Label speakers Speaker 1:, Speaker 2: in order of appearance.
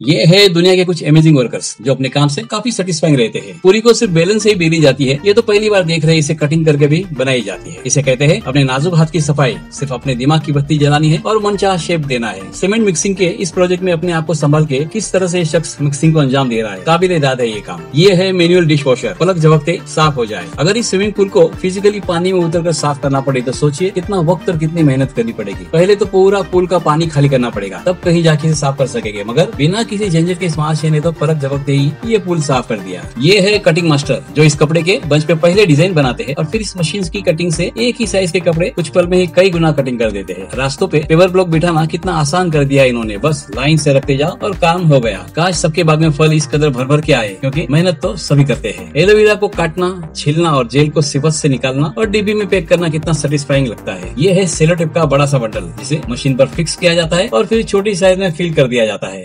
Speaker 1: ये है दुनिया के कुछ अमेजिंग वर्कर्स जो अपने काम से काफ़ी सेटिस्फाइंग रहते हैं। पूरी को सिर्फ़ बैलेंस ही बेली जाती है। ये तो पहली बार देख रहे इसे कटिंग करके भी बनाई जाती है। इसे कहते हैं, अपने नाजुक हाथ की सफ़ाई, सिर्फ़ अपने दिमाग की बत्ती जलानी है और मनचाह शेप देना है। सीमेंट मिक्सिंग के इस प्रोजेक्ट में अपने आप को संभाल के किस तरह से शख्स मिक्सिंग को अंजाम दे रहा है, काबिल दाद है ये काम। ये है मैनुअल डिश वॉशर पलक झपकते साफ़ हो जाए। अगर इस स्विमिंग पूल को फिजिकली पानी में उतर कर साफ़ करना पड़े तो सोचिए कितना वक्त और कितनी मेहनत करनी पड़ेगी। पहले तो पूरा पूल का पानी खाली करना पड़ेगा, तब कहीं जाके साफ़ कर सकेंगे। मगर बिना किसी झंझट के माशे ने तो परत झपकते ही ये पुल साफ़ कर दिया। ये है कटिंग मास्टर जो इस कपड़े के बंच पे पहले डिज़ाइन बनाते हैं और फिर इस मशीन की कटिंग से एक ही साइज़ के कपड़े कुछ पल में ही कई गुना कटिंग कर देते हैं। रास्तों पे पेपर ब्लॉक बिठाना कितना आसान कर दिया इन्होंने। बस लाइन से रखते जाओ और काम हो गया। काश सबके बाग में फल इस कदर भर भर के आए, क्योंकि मेहनत तो सभी करते हैं। एलोवेरा को काटना, छिलना और जेल को सिफत से निकालना और डिब्बी में पैक करना कितना सेटिस्फाइंग लगता है। ये है सेलो टिप का बड़ा सा बंडल जिसे मशीन पर फिक्स किया जाता है और फिर छोटी साइज़ में फिल कर दिया जाता है।